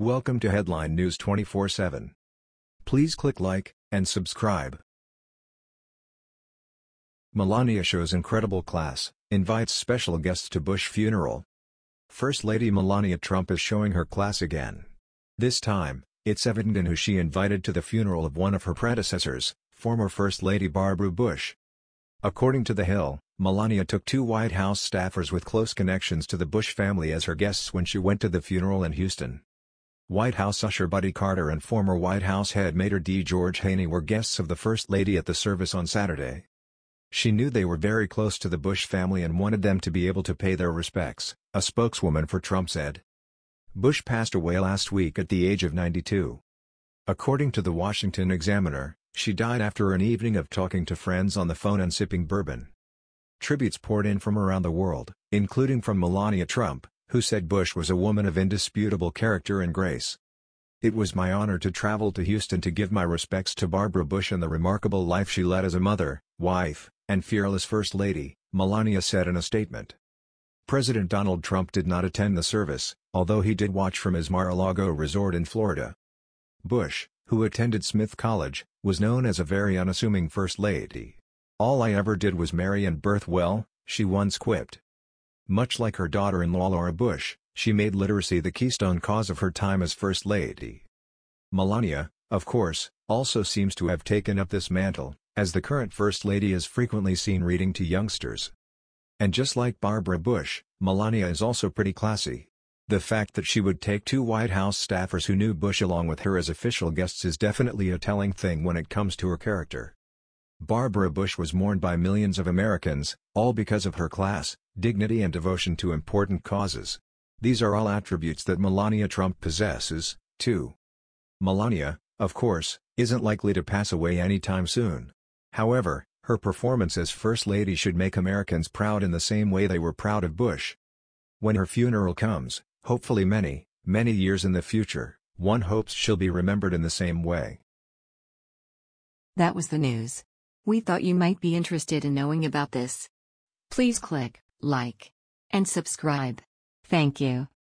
Welcome to Headline News 24/7. Please click like and subscribe. Melania shows incredible class, invites special guests to Bush funeral. First Lady Melania Trump is showing her class again. This time, it's evident in who she invited to the funeral of one of her predecessors, former First Lady Barbara Bush. According to The Hill, Melania took two White House staffers with close connections to the Bush family as her guests when she went to the funeral in Houston. White House usher Buddy Carter and former White House head maître d' George Hannie were guests of the First Lady at the service on Saturday. She knew they were very close to the Bush family and wanted them to be able to pay their respects, a spokeswoman for Trump said. Bush passed away last week at the age of 92. According to the Washington Examiner, she died after an evening of talking to friends on the phone and sipping bourbon. Tributes poured in from around the world, including from Melania Trump, who said Bush was a woman of indisputable character and grace. It was my honor to travel to Houston to give my respects to Barbara Bush and the remarkable life she led as a mother, wife, and fearless First Lady, Melania said in a statement. President Donald Trump did not attend the service, although he did watch from his Mar-a-Lago resort in Florida. Bush, who attended Smith College, was known as a very unassuming First Lady. All I ever did was marry and birth well, she once quipped. Much like her daughter-in-law Laura Bush, she made literacy the keystone cause of her time as First Lady. Melania, of course, also seems to have taken up this mantle, as the current First Lady is frequently seen reading to youngsters. And just like Barbara Bush, Melania is also pretty classy. The fact that she would take two White House staffers who knew Bush along with her as official guests is definitely a telling thing when it comes to her character. Barbara Bush was mourned by millions of Americans, all because of her class, dignity and devotion to important causes. These are all attributes that Melania Trump possesses, too. Melania, of course, isn't likely to pass away anytime soon. However, her performance as First Lady should make Americans proud in the same way they were proud of Bush. When her funeral comes, hopefully many, many years in the future, one hopes she'll be remembered in the same way. That was the news. We thought you might be interested in knowing about this. Please click like and subscribe. Thank you.